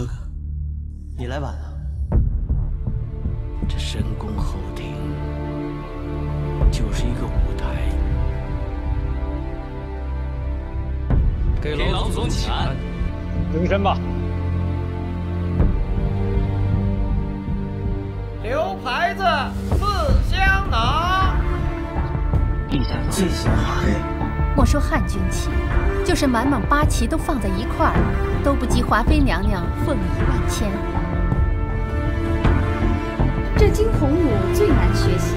哥哥，你来晚了。这深宫后庭就是一个舞台。给老祖宗请安。đứng 身吧。留牌子，四香囊。陛下最喜欢黑。莫说汉军旗，就是满满八旗都放在一块儿，都不及华妃娘娘凤仪万千。这惊鸿舞最难学习，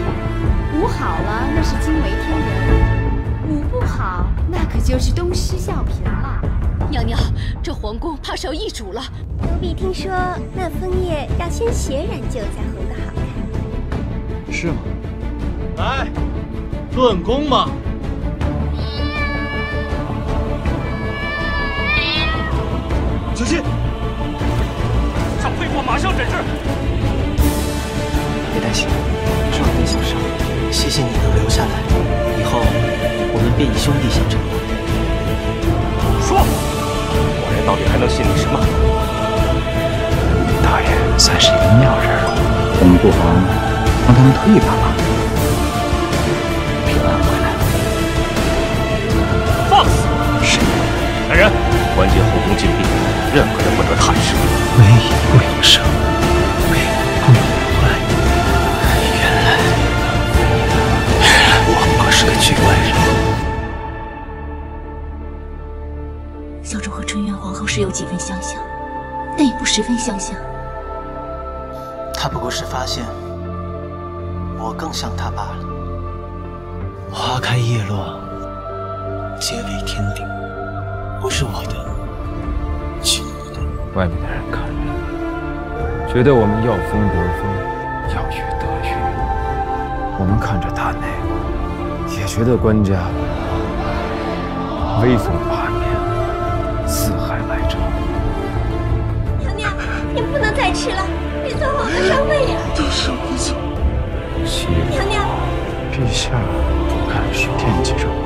舞好了那是惊为天人，舞不好那可就是东施效颦了。娘娘，这皇宫怕是要易主了。奴婢听说那枫叶要先血染就才红得好看。是吗？来，论功嘛。别担心，少殿小伤，谢谢你能留下来。以后我们便以兄弟相称。说，我人到底还能信你什么？大爷算是一个妙人，我们不妨帮他们推一把吧。平安回来了。放肆！是。来人，关进后宫禁闭，任何人不得探视。唯一不永生，小主和纯元皇后是有几分相像，但也不十分相像。他不过是发现我更像他罢了。花开叶落，皆为天定。不是我的，是你的。外面的人看着，觉得我们要风得风，要雨得雨；我们看着大内，也觉得官家威风八面，四海来朝。娘娘，你不能再吃了，别做我的伤胃呀！都是不走。妻娘娘，陛下不敢说惦记着我，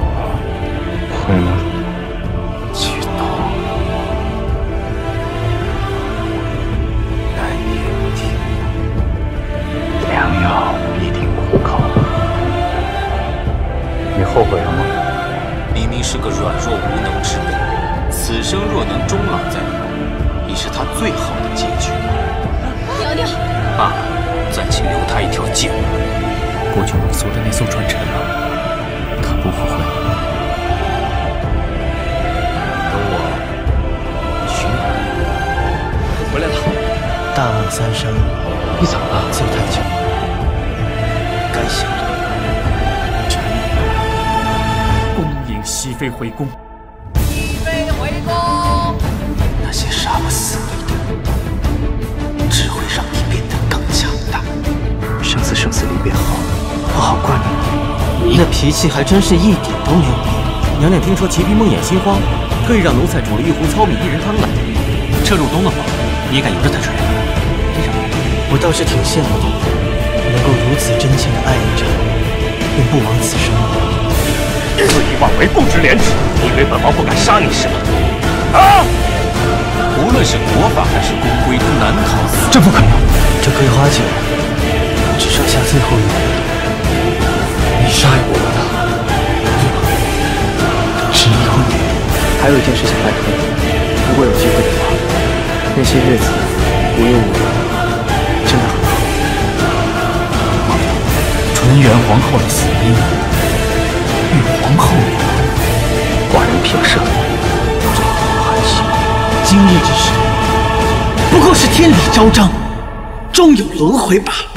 生若能终老在你，已是他最好的结局。娘娘，罢了，暂且留他一条贱命。国君委所的那艘船沉了，他不后悔。等我寻你回来了。大梦三生，你怎么了？走太久，该醒了。臣恭迎熹妃回宫。脾气还真是一点都没有变。娘娘听说齐嫔梦魇心慌，特意让奴才煮了一壶糙米薏仁汤来。这入冬的话，你也敢由着她睡？为什么？我倒是挺羡慕你，能够如此真切的爱你着，并不枉此生。肆意妄为，不知廉耻！你以为本王不敢杀你是吗？啊！无论是国法还是宫规，都难逃死。这不可能！这桂花酒只剩下最后一杯了。你杀我的，对吗只有你。还有一件事想拜托你，如果有机会的话，那些日子无忧无虑，真的很好。纯元皇后的死因。与皇后寡人平生最寒心。今日之事，不过是天理昭彰，终有轮回罢了。